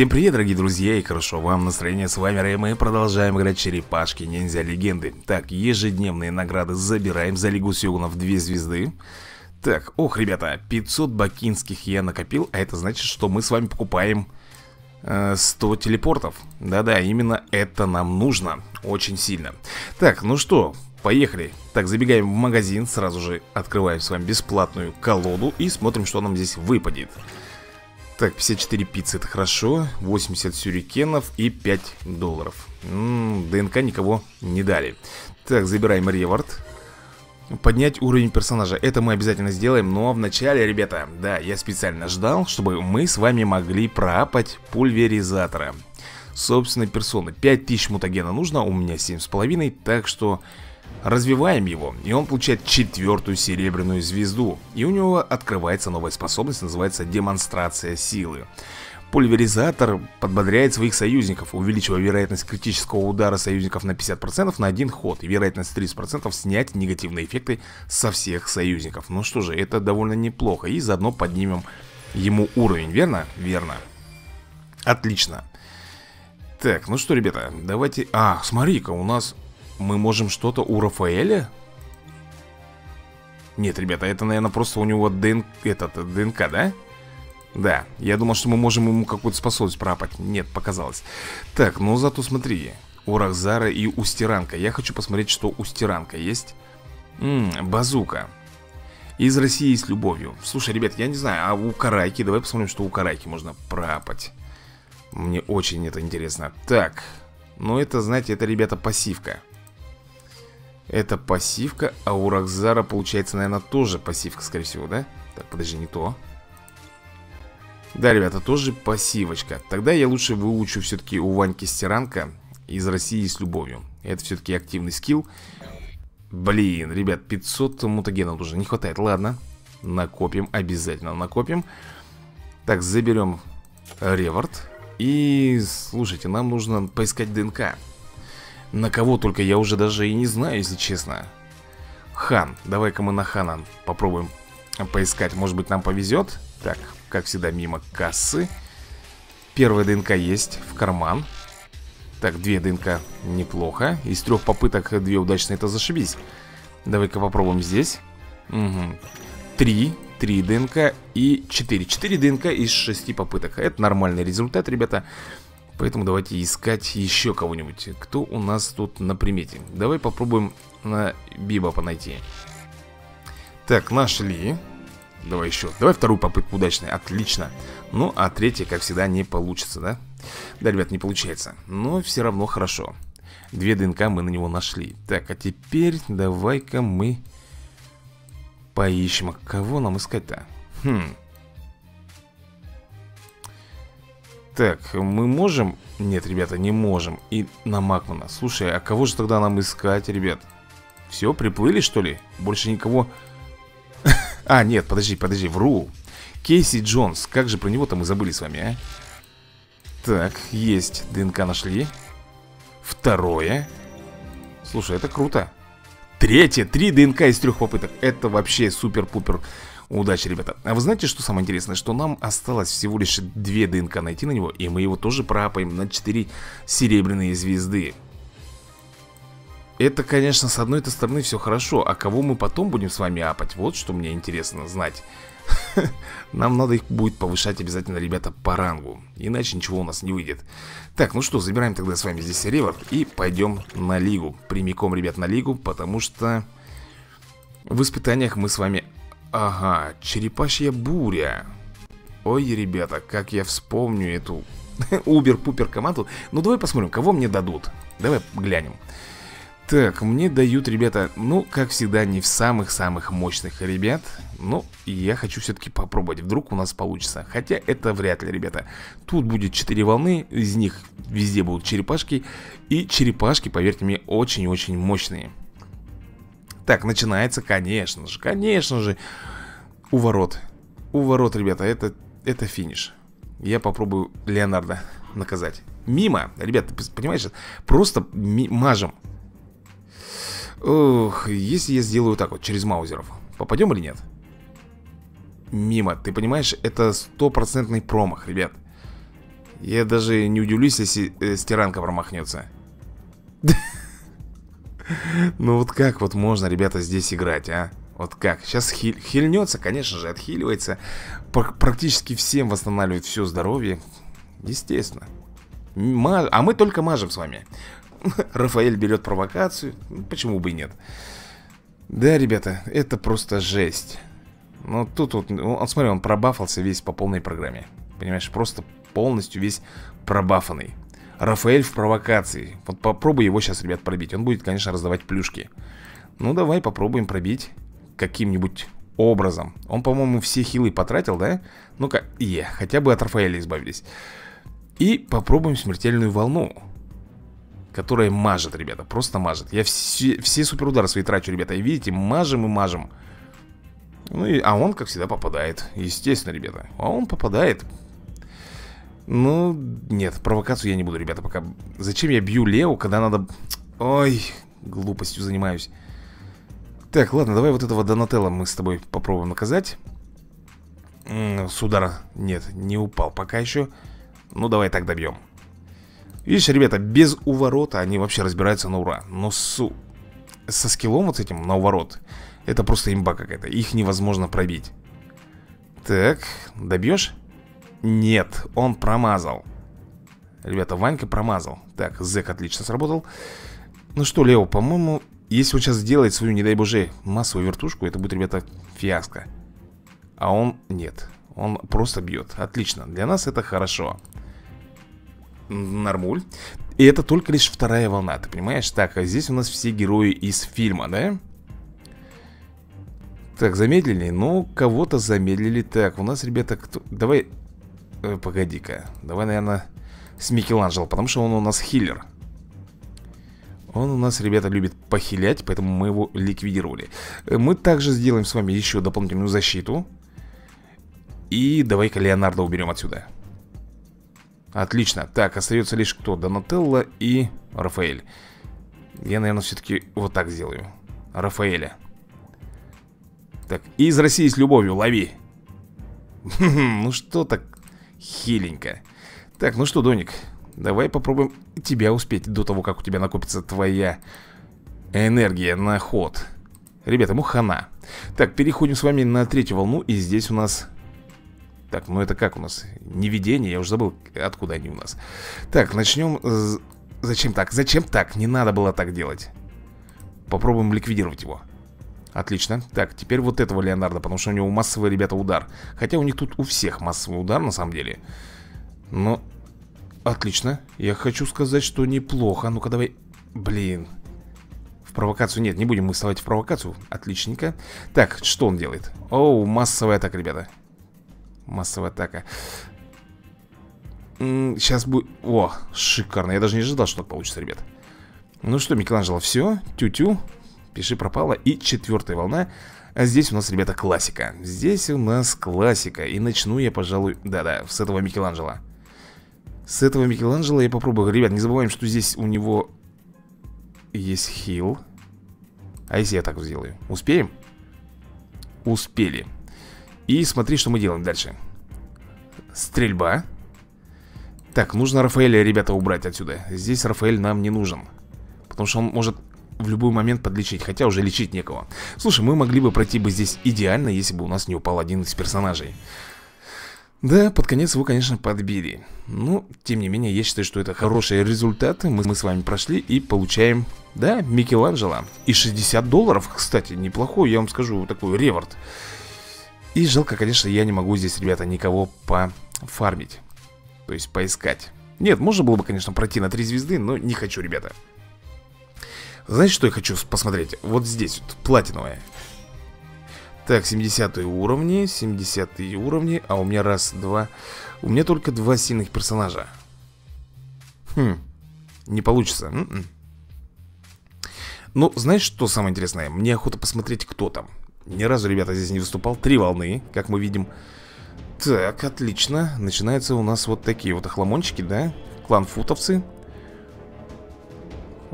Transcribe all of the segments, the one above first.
Всем привет, дорогие друзья, и хорошо вам настроение, с вами Рэй, мы продолжаем играть черепашки ниндзя. Легенды Так, ежедневные награды забираем за Лигу Сёгунов. 2 звезды. Так, ох, ребята, 500 бакинских я накопил, а это значит, что мы с вами покупаем э, 100 телепортов. Да-да, именно это нам нужно, очень сильно. Так, ну что, Поехали. Так, забегаем в магазин, сразу же открываем с вами бесплатную колоду и смотрим, что нам здесь выпадет. Так, 54 пиццы, это хорошо. 80 сюрикенов и 5 долларов. М -м, ДНК никого не дали. Так, забираем ревард. Поднять уровень персонажа. Это мы обязательно сделаем. Но вначале, ребята, да, я специально ждал Чтобы мы с вами могли пропать пульверизатора. Собственной персоны. 5000 мутагена нужно, у меня 7,5 Так что Развиваем его, и он получает четвертую серебряную звезду. И у него открывается новая способность, называется демонстрация силы. Пульверизатор подбодряет своих союзников, увеличивая вероятность критического удара союзников на 50% на один ход и вероятность 30% снять негативные эффекты со всех союзников. Ну что же, это довольно неплохо, и заодно поднимем ему уровень, верно? Верно. Отлично. Так, ну что, ребята, давайте... А, смотри-ка, у нас мы можем что-то у Рафаэля? Нет, ребята, это, наверное, просто у него ДНК, этот, ДНК, да? Да, я думал, что мы можем ему какую-то способность пропать Нет, показалось. Так, ну зато смотри У Рахзара и у Стиранка. Я хочу посмотреть, что у Стиранка есть. Ммм, базука. Из России с любовью. Слушай, ребят, я не знаю, а у Карайки Давай посмотрим, что у Карайки можно пропать Мне очень это интересно. Так, ну это, знаете, это, ребята, пассивка это пассивка, а у Рокзара получается, наверное, тоже пассивка, скорее всего, да? Так, подожди, не то. Да, ребята, тоже пассивочка. Тогда я лучше выучу все-таки у Ваньки Стиранка из России с любовью Это все-таки активный скилл. Блин, ребят, 500 мутагенов нужно, не хватает, ладно Накопим, обязательно накопим. Так, заберем Ревард. И, слушайте, нам нужно поискать ДНК на кого только я уже даже и не знаю, если честно. Хан, давай-ка мы на Хана попробуем поискать. Может быть нам повезет? Так, как всегда мимо кассы. Первая ДНК есть в карман. Так, две ДНК неплохо. Из трех попыток две удачные, это зашибись. Давай-ка попробуем здесь. Угу. Три Три ДНК и четыре. Четыре ДНК из шести попыток. Это нормальный результат, ребята Поэтому давайте искать еще кого-нибудь. Кто у нас тут на примете? Давай попробуем на Бибопа найти. Так, нашли Давай еще, давай вторую попытку удачной. Отлично. Ну, а третья, как всегда, не получится, да? Да, ребят, не получается. Но все равно хорошо. Две ДНК мы на него нашли. Так, а теперь давай-ка мы Поищем, кого нам искать-то? Хм Так, мы можем... Нет, ребята, не можем. И на Макмана Слушай, а кого же тогда нам искать, ребят? Все, приплыли, что ли? Больше никого... А, нет, подожди, подожди, вру. Кейси Джонс, как же про него-то мы забыли с вами, а? Так, есть, ДНК нашли. Второе. Слушай, это круто. Третье, три ДНК из трех попыток. Это вообще супер-пупер Удачи, ребята. А вы знаете, что самое интересное? Что нам осталось всего лишь две ДНК найти на него, и мы его тоже пропаем на 4 серебряные звезды. Это, конечно, с одной -то стороны все хорошо, а кого мы потом будем с вами апать? Вот что мне интересно знать. Нам надо их будет повышать обязательно, ребята, по рангу Иначе ничего у нас не выйдет Так, ну что, забираем тогда с вами здесь ревард И пойдем на лигу Прямиком, ребят, на лигу, потому что В испытаниях мы с вами Ага, черепашья буря. Ой, ребята, как я вспомню эту Убер-пупер команду. Ну, давай посмотрим, кого мне дадут. Давай глянем. Так, мне дают, ребята, ну, как всегда, не в самых-самых мощных ребят. Ну, я хочу все-таки попробовать. Вдруг у нас получится. Хотя это вряд ли, ребята. Тут будет 4 волны, из них везде будут черепашки. И черепашки, поверьте мне, очень-очень мощные так, начинается, конечно же, конечно же У ворот. У ворот, ребята, это, это финиш. Я попробую Леонардо наказать. Мимо, ребята, понимаешь, просто мажем. Ох, если я сделаю так вот, через маузеров Попадем или нет? Мимо, ты понимаешь, это стопроцентный промах, ребят. Я даже не удивлюсь, если э, стиранка промахнется Ну вот как вот можно, ребята, здесь играть, а? Вот как? Сейчас хиль, хильнется, конечно же, отхиливается. Практически всем восстанавливает все здоровье. Естественно. Маж... А мы только мажем с вами. Рафаэль берет провокацию. Почему бы и нет? Да, ребята, это просто жесть. Ну тут вот, он, смотри, он пробафался весь по полной программе. Понимаешь, просто полностью весь пробафанный Рафаэль в провокации. Вот попробуй его сейчас, ребят, пробить. Он будет, конечно, раздавать плюшки. Ну давай попробуем пробить Каким-нибудь образом. Он, по-моему, все хилы потратил, да? Ну-ка, е, хотя бы от Рафаэля избавились. И попробуем смертельную волну Которая мажет, ребята, просто мажет. Я все, все суперудары свои трачу, ребята. И видите, мажем и мажем. Ну и, а он, как всегда, попадает. Естественно, ребята. А он попадает ну, нет, провокацию я не буду, ребята, пока. Зачем я бью Лео, когда надо... Ой, глупостью занимаюсь. Так, ладно, давай вот этого Донателла мы с тобой попробуем наказать. С удара Нет, не упал пока еще. Ну, давай так добьем. Видишь, ребята, без уворота они вообще разбираются на ура. Но с... со скиллом вот этим на уворот Это просто имба какая-то. Их невозможно пробить. Так, добьешь? Нет, он промазал. Ребята, Ванька промазал. Так, зэк отлично сработал. Ну что, Лео, по-моему, если он сейчас сделает свою, не дай боже, массовую вертушку Это будет, ребята, фиаско. А он, нет. Он просто бьет, отлично. Для нас это хорошо. Нормуль. И это только лишь вторая волна, ты понимаешь? Так, а здесь у нас все герои из фильма, да? Так, замедлили? Ну, кого-то замедлили. Так, у нас, ребята, кто... Давай э, Погоди-ка. Давай, наверное, с Микеланджело Потому что он у нас хиллер. Он у нас, ребята, любит похилять Поэтому мы его ликвидировали. Э, Мы также сделаем с вами еще дополнительную защиту. И давай-ка Леонардо уберем отсюда. Отлично. Так, остается лишь кто? Донателло и Рафаэль. Я, наверное, все-таки вот так сделаю. Рафаэля. Так, из России с любовью, лови. Ну что так Хиленько Так, ну что, Доник Давай попробуем тебя успеть до того, как у тебя накопится твоя энергия на ход Ребята, ему хана Так, переходим с вами на третью волну И здесь у нас... Так, ну это как у нас? Невидение, я уже забыл, откуда они у нас Так, начнем... Зачем так? Зачем так? Не надо было так делать Попробуем ликвидировать его Отлично. Так, теперь вот этого Леонардо, потому что у него массовый, ребята, удар. Хотя у них тут у всех массовый удар, на самом деле. Но... Отлично. Я хочу сказать, что неплохо. Ну-ка, давай... Блин. В провокацию нет, не будем мы вставать в провокацию. Отличненько. Так, что он делает? Оу, массовая атака, ребята. Массовая атака. Сейчас будет... О, шикарно. Я даже не ожидал, что так получится, ребят. Ну что, Микеланджело, все? Тю-тю. Пиши пропало И четвертая волна А здесь у нас, ребята, классика. Здесь у нас классика. И начну я, пожалуй, да-да, с этого Микеланджело. С этого Микеланджело я попробую. Ребят, не забываем, что здесь у него Есть хил. А если я так сделаю? Успеем? Успели. И смотри, что мы делаем дальше. Стрельба. Так, нужно Рафаэля, ребята, убрать отсюда. Здесь Рафаэль нам не нужен Потому что он может в любой момент подлечить Хотя уже лечить некого. Слушай, мы могли бы пройти бы здесь идеально Если бы у нас не упал один из персонажей. Да, под конец его, конечно, подбили. Но, тем не менее, я считаю, что это хорошие результаты. Мы, мы с вами прошли и получаем, да, Микеланджело. И 60 долларов, кстати, неплохой, я вам скажу, такой реворд. И жалко, конечно, я не могу здесь, ребята, никого пофармить То есть поискать. Нет, можно было бы, конечно, пройти на 3 звезды, но не хочу, ребята знаете, что я хочу посмотреть? Вот здесь вот, платиновая Так, 70 уровни 70 уровни А у меня раз, два У меня только два сильных персонажа Хм Не получится М м-м. -м. Ну, знаешь, что самое интересное? Мне охота посмотреть, кто там Ни разу, ребята, здесь не выступал Три волны, как мы видим Так, отлично Начинаются у нас вот такие вот охламончики, да? Клан футовцы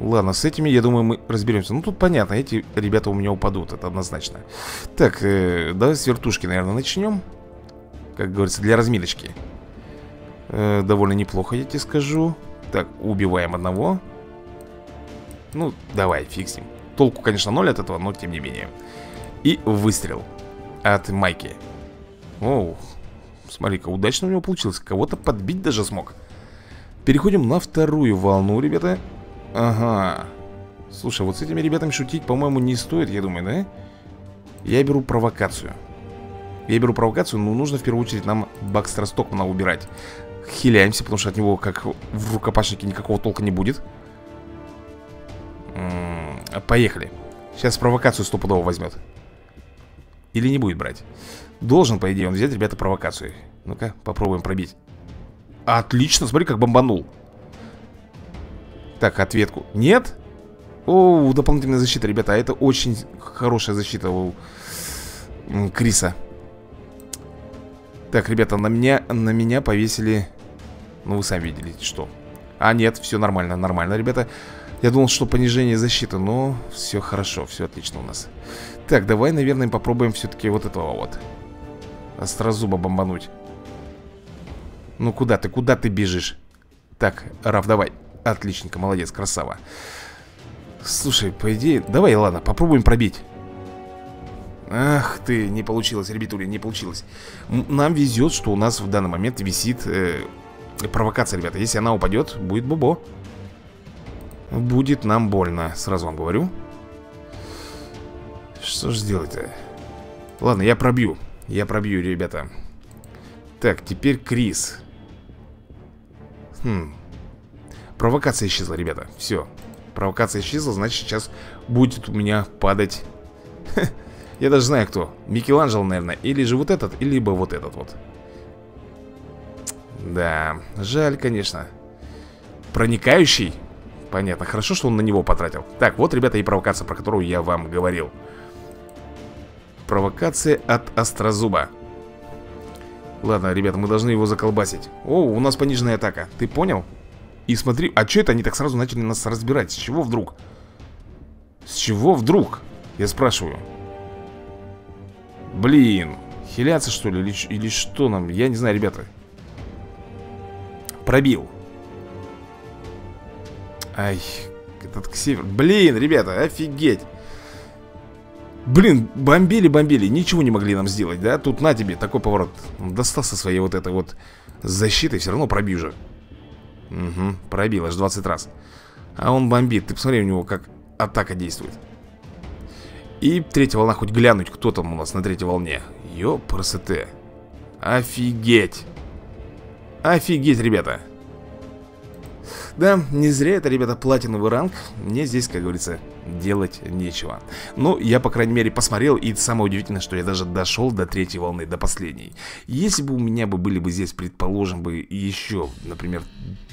Ладно, с этими, я думаю, мы разберемся. Ну, тут понятно, эти ребята у меня упадут Это однозначно. Так, э, давай с вертушки, наверное, начнем. Как говорится, для разминочки. Э, Довольно неплохо, я тебе скажу. Так, убиваем одного. Ну, давай, ним. Толку, конечно, ноль от этого, но тем не менее. И выстрел От Майки. Оу, смотри-ка, удачно у него получилось. Кого-то подбить даже смог. Переходим на вторую волну, ребята Ага. Слушай, вот с этими ребятами шутить, по-моему, не стоит, я думаю, да? Я беру провокацию. Я беру провокацию, но нужно в первую очередь нам Бакстера Стокмана убирать. Хиляемся, потому что от него, как в рукопашнике, никакого толка не будет. М -м Поехали. Сейчас провокацию стопудово возьмет. Или не будет брать? Должен, по идее, он взять, ребята, провокацию. Ну-ка, попробуем пробить. Отлично, смотри, как бомбанул Так, ответку. Нет? О, дополнительная защита, ребята А это очень хорошая защита у Криса. Так, ребята, на меня, на меня повесили Ну, вы сами видели, что. А, нет, все нормально, нормально, ребята. Я думал, что понижение защиты Но все хорошо, все отлично у нас. Так, давай, наверное, попробуем все-таки вот этого вот. Острозуба бомбануть. Ну, куда ты, куда ты бежишь? Так, Раф, давай Отличненько, молодец, красава. Слушай, по идее... Давай, ладно, попробуем пробить. Ах ты, не получилось, ребятули, не получилось. Нам везет, что у нас в данный момент висит э, провокация, ребята. Если она упадет, будет бобо Будет нам больно, сразу вам говорю. Что же сделать-то? Ладно, я пробью Я пробью, ребята. Так, теперь Крис. Хм Провокация исчезла, ребята, все Провокация исчезла, значит сейчас будет у меня падать. Я даже знаю кто. Микеланджело, наверное, или же вот этот, либо вот этот вот. Да, жаль, конечно. Проникающий? Понятно, хорошо, что он на него потратил. Так, вот, ребята, и провокация, про которую я вам говорил. Провокация от Острозуба. Ладно, ребята, мы должны его заколбасить. О, у нас пониженная атака, ты понял? И смотри, а что это они так сразу начали нас разбирать? С чего вдруг? С чего вдруг? Я спрашиваю Блин Хиляться что ли? Или, или что нам? Я не знаю, ребята Пробил Ай, этот к северу Блин, ребята, офигеть Блин, бомбили-бомбили Ничего не могли нам сделать, да? Тут на тебе такой поворот Достал со своей вот этой вот защитой Все равно пробью же Угу, пробил аж 20 раз. А он бомбит, ты посмотри у него как атака действует. И третья волна, хоть глянуть, кто там у нас на третьей волне. Ёпрст Офигеть. Офигеть, ребята. Да, не зря это, ребята, платиновый ранг. Мне здесь, как говорится, делать нечего. Ну, я, по крайней мере, посмотрел И самое удивительное, что я даже дошел до третьей волны, до последней. Если бы у меня бы были бы здесь, предположим, бы еще, например,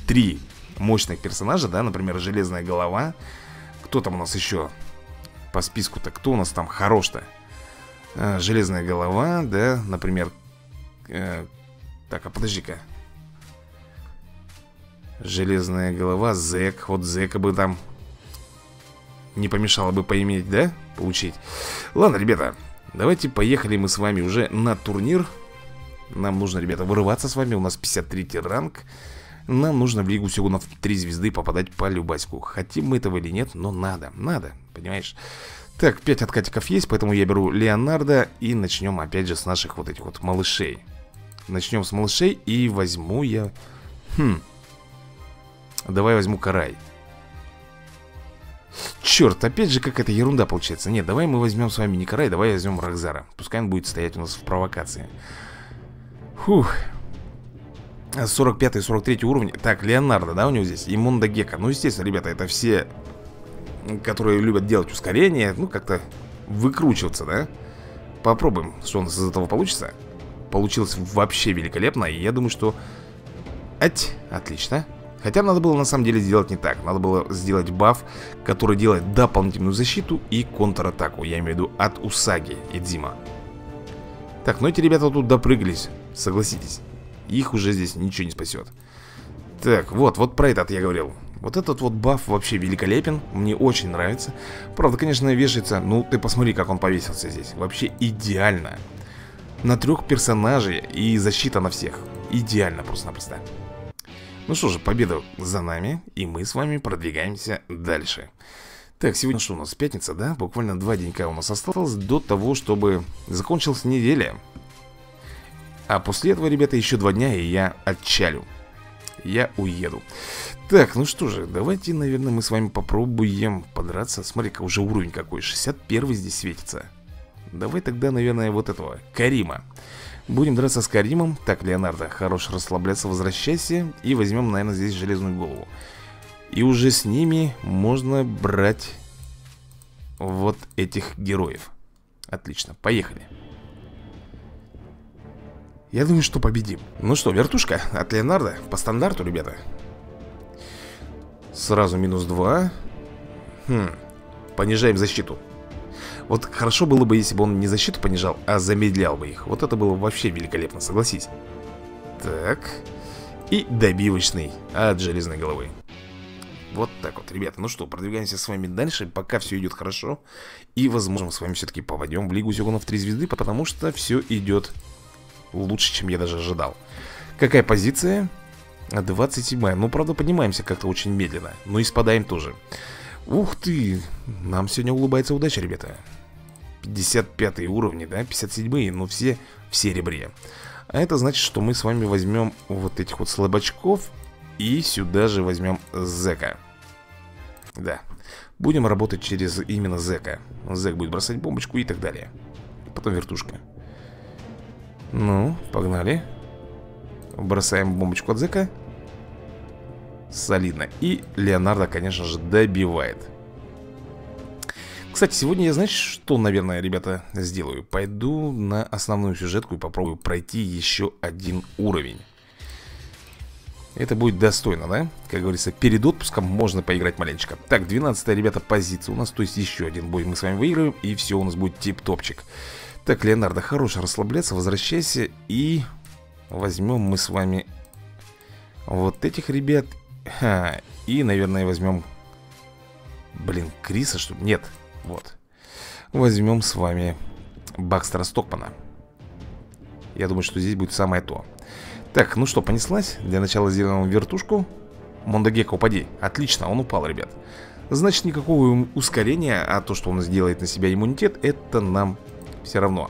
три мощных персонажа, да, например, Железная Голова Кто там у нас еще по списку-то, кто у нас там хорош-то? А, Железная Голова, да, например э, Так, а подожди-ка. Железная голова, зэк Вот зэка бы там Не помешало бы поиметь, да? Получить. Ладно, ребята Давайте поехали мы с вами уже на турнир. Нам нужно, ребята, вырываться с вами. У нас 53 ранг. Нам нужно в Лигу Сигунов 3 звезды попадать по любаську. Хотим мы этого или нет, но надо, надо, понимаешь? Так, 5 откатиков есть, поэтому я беру Леонардо И начнем опять же с наших вот этих вот малышей. Начнем с малышей и возьму я... Хм, Давай возьму карай Черт, опять же какая-то ерунда получается. Нет, давай мы возьмем с вами не карай, давай возьмем Рокзара. Пускай он будет стоять у нас в провокации. Фух. 45 и 43 уровень Так, Леонардо, да, у него здесь? И Монда Гека. Ну, естественно, ребята, это все Которые любят делать ускорение Ну, как-то выкручиваться, да? Попробуем, что у нас из этого получится. Получилось вообще великолепно И я думаю, что Ать, отлично Хотя надо было на самом деле сделать не так. Надо было сделать баф, который делает дополнительную защиту и контратаку. Я имею в виду от Усаги и Дима Так, ну эти ребята тут допрыгались. Согласитесь. Их уже здесь ничего не спасет. Так, вот, вот про этот я говорил. Вот этот вот баф вообще великолепен. Мне очень нравится. Правда, конечно, вешается. Ну, ты посмотри, как он повесился здесь. Вообще идеально. На трех персонажей и защита на всех. Идеально просто-напросто Ну что же, победа за нами И мы с вами продвигаемся дальше. Так, сегодня что у нас, пятница, да? Буквально два денька у нас осталось До того, чтобы закончилась неделя. А после этого, ребята, еще два дня И я отчалю. Я уеду. Так, ну что же, давайте, наверное, мы с вами попробуем подраться. Смотри-ка, уже уровень какой 61 здесь светится. Давай тогда, наверное, вот этого Карима Будем драться с Каримом. Так, Леонардо, хорош расслабляться, возвращайся. И возьмем, наверное, здесь железную голову. И уже с ними можно брать Вот этих героев. Отлично, поехали. Я думаю, что победим. Ну что, вертушка от Леонардо По стандарту, ребята. Сразу минус 2 Хм, понижаем защиту вот хорошо было бы, если бы он не защиту понижал, а замедлял бы их. Вот это было вообще великолепно, согласись. Так. И добивочный от железной головы. Вот так вот, ребята, ну что, продвигаемся с вами дальше. Пока все идет хорошо. И, возможно, с вами все-таки попадем в Лигу Зюганов 3 звезды Потому что все идет лучше, чем я даже ожидал. Какая позиция? 27 Ну, правда, поднимаемся как-то очень медленно Но и спадаем тоже. Ух ты, нам сегодня улыбается удача, ребята 55 уровни, да, 57 но все в серебре. А это значит, что мы с вами возьмем вот этих вот слабачков И сюда же возьмем Зека Да, будем работать через именно Зека Зек будет бросать бомбочку и так далее. Потом вертушка. Ну, погнали. Бросаем бомбочку от Зека Солидно. И Леонардо, конечно же, добивает Кстати, сегодня я, знаете, что, наверное, ребята, сделаю? Пойду на основную сюжетку и попробую пройти еще один уровень это будет достойно, да? Как говорится, перед отпуском можно поиграть маленечко Так, 12 ребята, позиция у нас То есть еще один бой мы с вами выиграем И все у нас будет тип-топчик Так, Леонардо, хорош расслабляться, возвращайся И возьмем мы с вами Вот этих ребят Ха, и, наверное, возьмем... Блин, Криса, что ли? Нет, вот. Возьмем с вами Бакстера Стокмана. Я думаю, что здесь будет самое то. Так, ну что, понеслась? Для начала сделаем вертушку. Мондагека, упади. Отлично, он упал, ребят. Значит, никакого ускорения, а то, что он сделает на себя иммунитет, это нам все равно.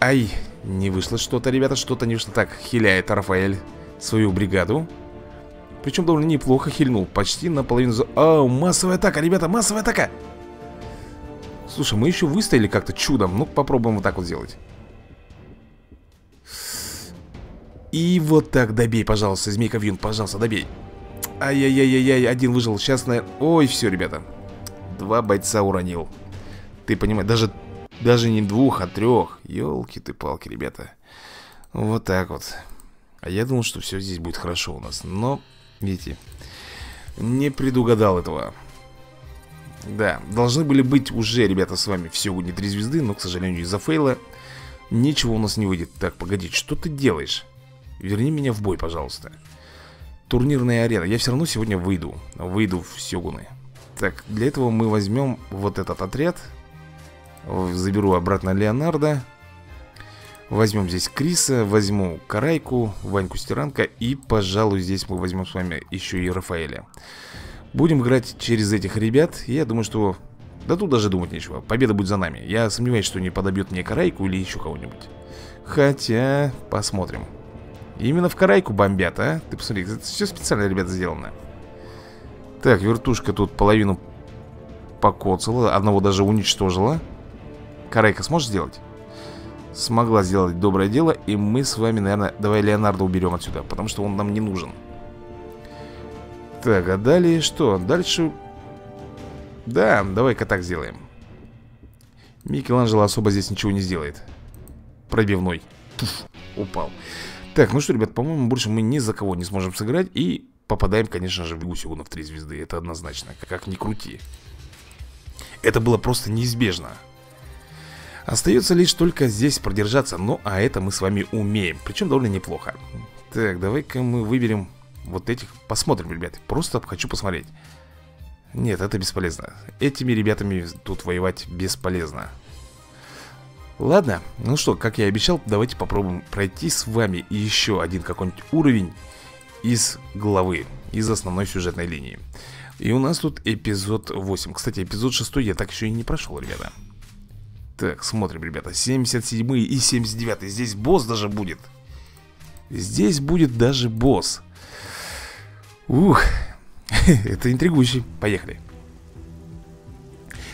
Ай, не вышло что-то, ребята, что-то не вышло. Так, хиляет Рафаэль свою бригаду. Причем довольно неплохо хильнул Почти наполовину за... Ау, массовая атака, ребята, массовая атака! Слушай, мы еще выстояли как-то чудом. Ну, попробуем вот так вот сделать. И вот так добей, пожалуйста, змейка Вьюн, пожалуйста, добей. Ай-яй-яй-яй, один выжил Сейчас, наверное... Ой, все, ребята. Два бойца уронил. Ты понимаешь, даже, даже не двух, а трех елки ты палки ребята. Вот так вот. А я думал, что все здесь будет хорошо у нас Но Видите? Не предугадал этого. Да, должны были быть уже, ребята, с вами все не три звезды, но, к сожалению, из-за фейла ничего у нас не выйдет. Так, погоди, что ты делаешь? Верни меня в бой, пожалуйста. Турнирная арена. Я все равно сегодня выйду. Выйду в Сёгуны. Так, для этого мы возьмем вот этот отряд. Заберу обратно Леонардо. Возьмем здесь Криса, возьму Карайку, Ваньку Стиранка И, пожалуй, здесь мы возьмем с вами еще и Рафаэля. Будем играть через этих ребят Я думаю, что... Да тут даже думать нечего. Победа будет за нами. Я сомневаюсь, что не подобьет мне Карайку или еще кого-нибудь. Хотя... Посмотрим. Именно в Карайку бомбят, а? Ты посмотри, это все специально, ребята, сделано. Так, вертушка тут половину покоцала Одного даже уничтожила. Карайка сможешь сделать? Смогла сделать доброе дело И мы с вами, наверное, давай Леонардо уберем отсюда Потому что он нам не нужен. Так, а далее что? Дальше... Да, давай-ка так сделаем. Микеланджело особо здесь ничего не сделает. Пробивной. Туф, Упал. Так, ну что, ребят, по-моему, больше мы ни за кого не сможем сыграть И попадаем, конечно же, в Гусигуна в 3 звезды. Это однозначно, как ни крути. Это было просто неизбежно Остается лишь только здесь продержаться Ну, а это мы с вами умеем Причем довольно неплохо. Так, давай-ка мы выберем вот этих Посмотрим, ребят Просто хочу посмотреть. Нет, это бесполезно. Этими ребятами тут воевать бесполезно. Ладно, ну что, как я и обещал Давайте попробуем пройти с вами еще один какой-нибудь уровень из главы Из основной сюжетной линии. И у нас тут эпизод 8 Кстати, эпизод 6 я так еще и не прошел, ребята Так, смотрим, ребята. 77 и 79 Здесь босс даже будет. Здесь будет даже босс. Ух Это интригующий. Поехали.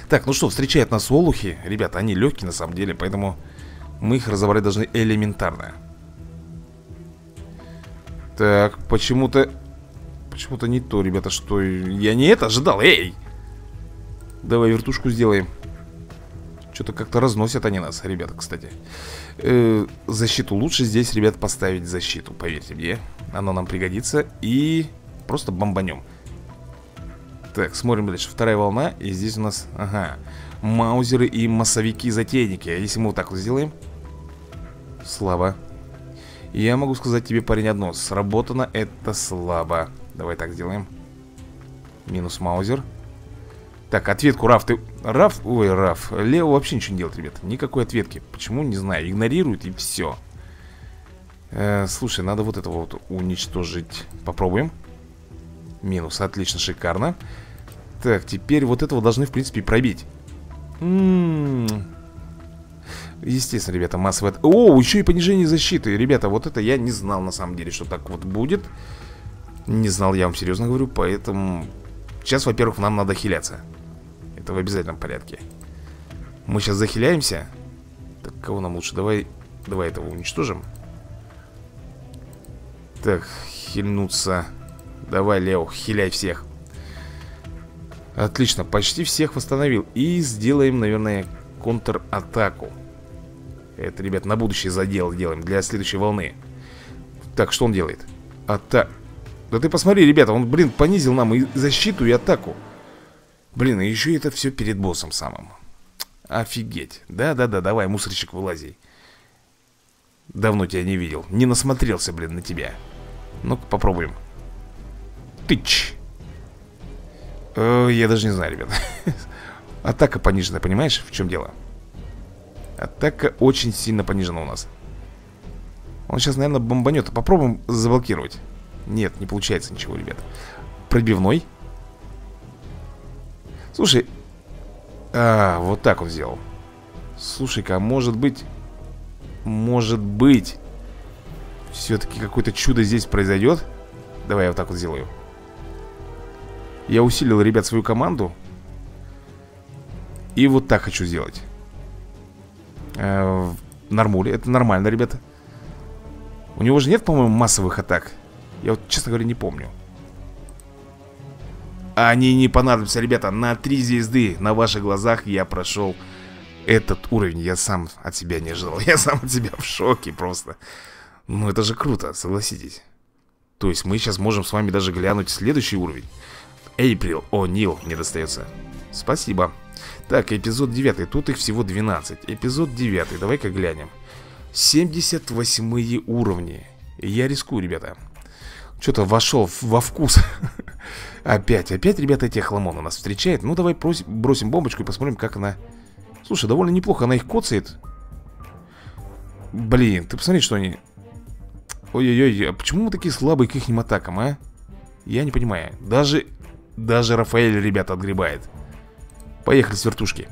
Так, ну что, встречают нас олухи. Ребята, они легкие на самом деле Поэтому мы их разобрать должны элементарно. Так, почему-то Почему-то не то, ребята, что Я не это ожидал, эй! Давай вертушку сделаем Что-то как-то разносят они нас, ребята, кстати. Э, Защиту лучше здесь, ребят, поставить защиту Поверьте мне. Она нам пригодится. И просто бомбанем. Так, смотрим дальше. Вторая волна. И здесь у нас, ага Маузеры и массовики-затейники. Если мы вот так вот сделаем. Слабо. Я могу сказать тебе, парень, одно. Сработано это слабо. Давай так сделаем. Минус маузер Так, ответку Раф ты... Раф... Ой, Раф Лео вообще ничего не делает, ребят Никакой ответки. Почему? Не знаю Игнорирует и все э, Слушай, надо вот этого вот уничтожить. Попробуем. Минус, отлично, шикарно. Так, теперь вот этого должны, в принципе, пробить. М -м -м. Естественно, ребята, массовое... О, еще и понижение защиты. Ребята, вот это я не знал на самом деле, что так вот будет. Не знал, я вам серьезно говорю Поэтому сейчас, во-первых, нам надо хиляться Это в обязательном порядке. Мы сейчас захиляемся. Так, кого нам лучше? Давай, давай этого уничтожим. Так, хильнуться. Давай, Лео, хиляй всех. Отлично, почти всех восстановил. И сделаем, наверное, контр-атаку. Это, ребят, на будущее задел делаем Для следующей волны. Так, что он делает? Атак Да ты посмотри, ребята, он, блин, понизил нам и защиту, и атаку Блин, и еще это все перед боссом самым. Офигеть. Да-да-да, давай, мусорщик, вылази. Давно тебя не видел. Не насмотрелся, блин, на тебя. Ну-ка, попробуем. Тыч. О, Я даже не знаю, ребят Атака понижена, понимаешь, в чем дело? Атака очень сильно понижена у нас. Он сейчас, наверное, бомбанет Попробуем заблокировать. Нет, не получается ничего, ребят Пробивной Слушай А, вот так он сделал. Слушай-ка, а может быть Может быть Все-таки какое-то чудо здесь произойдет Давай я вот так вот сделаю. Я усилил, ребят, свою команду. И вот так хочу сделать. Э, Нормуле, это нормально, ребята. У него же нет, по-моему, массовых атак. Я вот, честно говоря, не помню Они не понадобятся, ребята На три звезды на ваших глазах я прошел этот уровень Я сам от себя не ожидал Я сам от себя в шоке просто Ну это же круто, согласитесь То есть мы сейчас можем с вами даже глянуть следующий уровень Эйприл, о, Нил мне достается Спасибо так, эпизод 9. Тут их всего 12. Эпизод 9. Давай-ка глянем. 78 уровни. Я рискую, ребята. Что-то вошел во вкус. опять, опять, ребята, эти хламон у нас встречает. Ну, давай бросим, бомбочку и посмотрим, как она... Слушай, довольно неплохо она их коцает. Блин, ты посмотри, что они... Ой-ой-ой, а почему мы такие слабые к их атакам, а? Я не понимаю. Даже... Даже Рафаэль, ребята, отгребает. Поехали с вертушки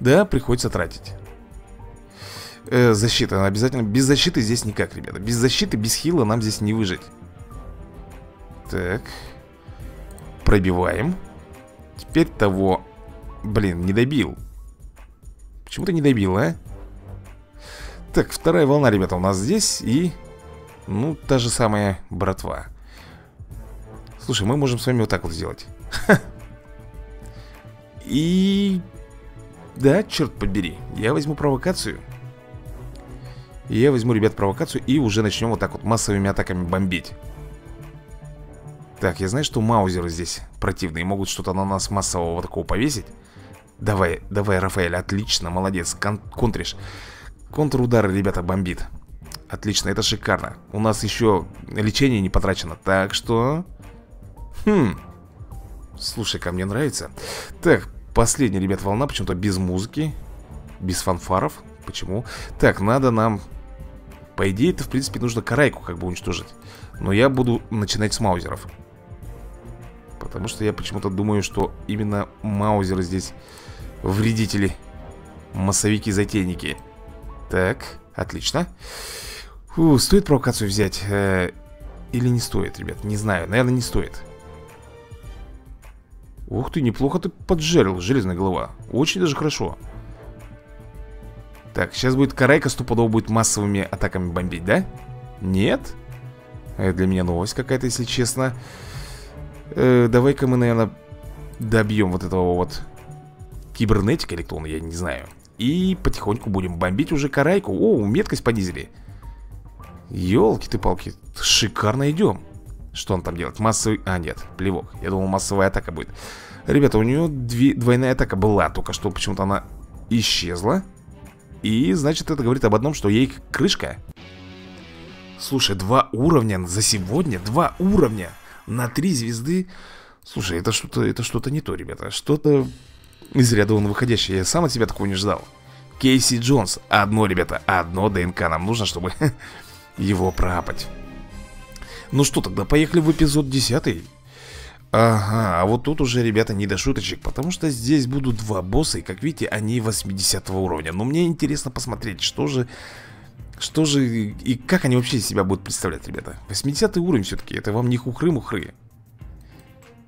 Да, приходится тратить э, Защита обязательно Без защиты здесь никак, ребята. Без защиты, без хила нам здесь не выжить. Так. Пробиваем. Теперь того Блин, не добил. Почему ты не добил, а? Так, вторая волна, ребята, у нас здесь И, ну, та же самая братва. Слушай, мы можем с вами вот так вот сделать. И... Да, черт побери Я возьму провокацию Я возьму, ребят, провокацию И уже начнем вот так вот массовыми атаками бомбить. Так, я знаю, что маузеры здесь противные Могут что-то на нас массового такого повесить. Давай, давай, Рафаэль, отлично, молодец Кон Контришь. Контрудар, ребята, бомбит. Отлично, это шикарно. У нас еще лечение не потрачено Так что... Хм... Слушай-ка, мне нравится. Так, последняя, ребят, волна Почему-то без музыки Без фанфаров. Почему? Так, надо нам По идее, это, в принципе, нужно карайку как бы уничтожить. Но я буду начинать с маузеров. Потому что я почему-то думаю, что именно маузеры здесь вредители Массовики-затейники. Так, отлично. Фу, стоит провокацию взять? Э, или не стоит, ребят? Не знаю, наверное, не стоит. Ух ты, неплохо ты поджарил, железная голова. Очень даже хорошо Так, сейчас будет Карайка стопудово будет массовыми атаками бомбить, да? Нет? Это для меня новость какая-то, если честно. Э, Давай-ка мы, наверное, добьем вот этого вот Кибернетика или кто он, я не знаю. И потихоньку будем бомбить уже Карайку. О, меткость понизили. Елки ты палки, шикарно идем. Что он там делает? Массовый... А, нет, плевок. Я думал, массовая атака будет. Ребята, у нее дви... двойная атака была Только что почему-то она исчезла И, значит, это говорит об одном, что ей крышка. Слушай, два уровня за сегодня? Два уровня на три звезды? Слушай, это что-то это что-то не то, ребята. Что-то из ряда вон выходящее. Я сам от себя такого не ждал. Кейси Джонс. Одно, ребята, одно ДНК. Нам нужно, чтобы его пропать Ну что, тогда поехали в эпизод 10 Ага, а вот тут уже, ребята, не до шуточек Потому что здесь будут два босса И, как видите, они 80 уровня. Но мне интересно посмотреть, что же Что же и как они вообще себя будут представлять, ребята? 80 уровень все-таки, это вам не хухры-мухры.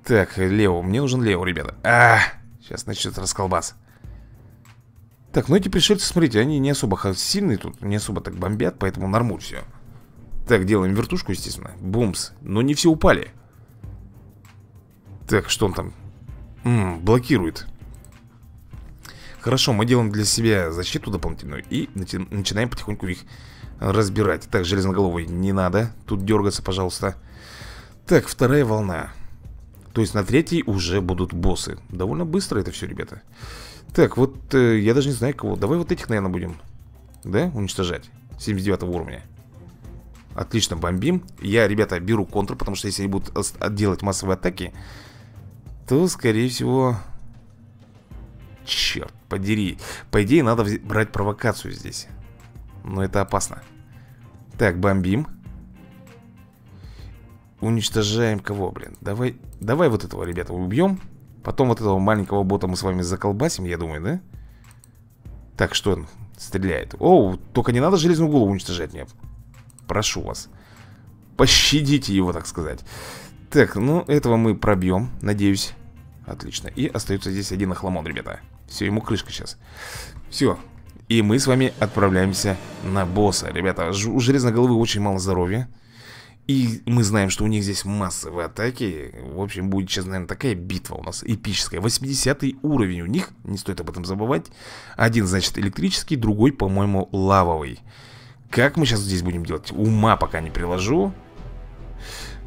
Так, Лео, мне нужен Лео, ребята. А, сейчас начнется расколбас. Так, ну эти пришельцы, смотрите, они не особо сильные тут Не особо так бомбят, поэтому нормуль все так, делаем вертушку, естественно. Бумс, но не все упали Так, что он там? М -м, блокирует. Хорошо, мы делаем для себя защиту дополнительную И начинаем потихоньку их разбирать. Так, железноголовый, не надо. Тут дергаться, пожалуйста. Так, вторая волна. То есть на третьей уже будут боссы. Довольно быстро это все, ребята. Так, вот э, я даже не знаю кого. Давай вот этих, наверное, будем Да, уничтожать 79 уровня. Отлично, бомбим. Я, ребята, беру контр, потому что если они будут делать массовые атаки То, скорее всего Черт, подери. По идее, надо брать провокацию здесь. Но это опасно. Так, бомбим. Уничтожаем кого, блин? Давай, давай вот этого, ребята, убьем. Потом вот этого маленького бота мы с вами заколбасим, я думаю, да? Так, что он стреляет? Оу, только не надо железную голову уничтожать мне Прошу вас. Пощадите его, так сказать. Так, ну, этого мы пробьем, надеюсь Отлично. И остается здесь один охламон, ребята. Все, ему крышка сейчас Все, и мы с вами отправляемся на босса. Ребята, у железной головы очень мало здоровья. И мы знаем, что у них здесь массовые атаки. В общем, будет сейчас, наверное, такая битва у нас эпическая. 80 уровень у них, не стоит об этом забывать. Один, значит, электрический, другой, по-моему, лавовый. Как мы сейчас здесь будем делать? Ума пока не приложу.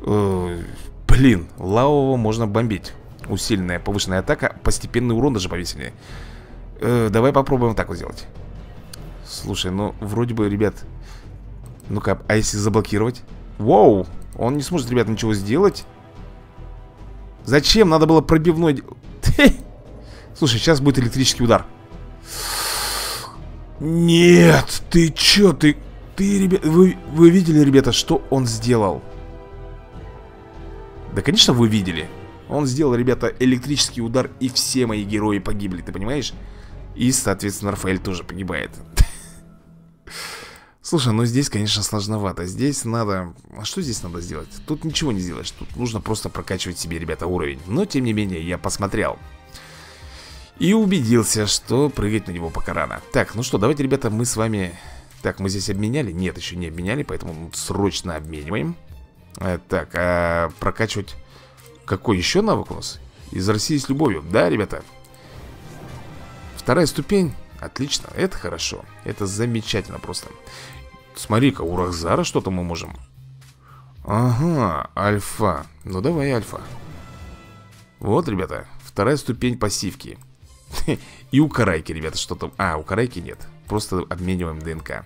Э, Блин, лавового можно бомбить Усиленная повышенная атака Постепенный урон даже повесили э, Давай попробуем так вот сделать Слушай, ну вроде бы, ребят Ну-ка, а если заблокировать? Воу, он не сможет, ребят, ничего сделать Зачем? Надо было пробивной Слушай, сейчас будет электрический удар Нет, ты чё, ты... Ты, ребят, вы, вы видели, ребята, что он сделал? Да, конечно, вы видели. Он сделал, ребята, электрический удар, и все мои герои погибли, ты понимаешь? И, соответственно, Рафаэль тоже погибает. Слушай, ну здесь, конечно, сложновато. Здесь надо... А что здесь надо сделать? Тут ничего не сделаешь. Тут нужно просто прокачивать себе, ребята, уровень. Но, тем не менее, я посмотрел. И убедился, что прыгать на него пока рано. Так, ну что, давайте, ребята, мы с вами так, мы здесь обменяли? Нет, еще не обменяли, поэтому срочно обмениваем э, Так, а прокачивать Какой еще навык у нас? Из России с любовью, да, ребята? Вторая ступень. Отлично, это хорошо. Это замечательно просто. Смотри-ка, у Рахзара что-то мы можем. Ага, альфа. Ну давай альфа. Вот, ребята, вторая ступень пассивки. И у Карайки, ребята, что-то... А, у Карайки нет. Просто обмениваем ДНК.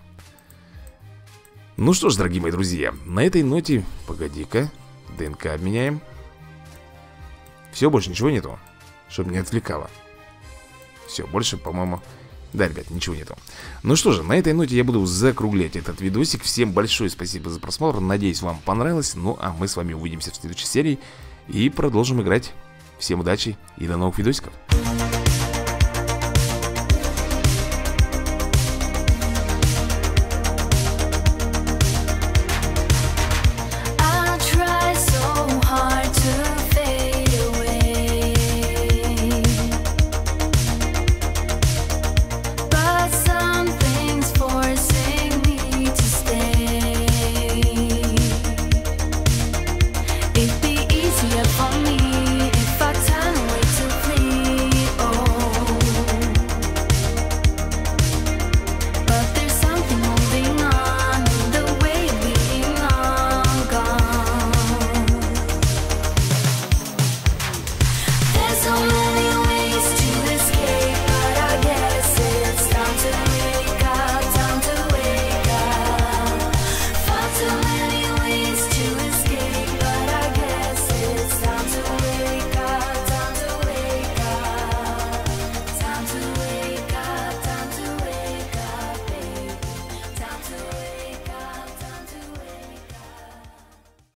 Ну что ж, дорогие мои друзья На этой ноте... Погоди-ка ДНК обменяем Все, больше ничего нету Чтобы не отвлекало. Все, больше, по-моему, Да, ребят, ничего нету. Ну что же, на этой ноте я буду закруглять этот видосик. Всем большое спасибо за просмотр. Надеюсь, вам понравилось. Ну, а мы с вами увидимся в следующей серии И продолжим играть. Всем удачи и до новых видосиков